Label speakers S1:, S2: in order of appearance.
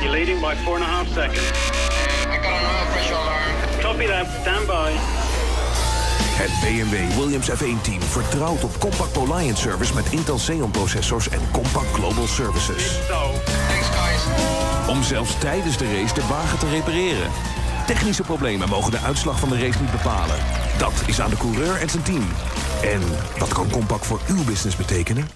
S1: You're leading by four and a half seconds.
S2: I got an oil pressure alarm.
S1: Copy that. Stand by.
S3: Het BMW Williams F1-team vertrouwt op Compact Alliance Service met Intel Xeon processors en Compact Global Services. Om zelfs tijdens de race de wagen te repareren. Technische problemen mogen de uitslag van de race niet bepalen. Dat is aan de coureur en zijn team. En wat kan Compact voor uw business betekenen?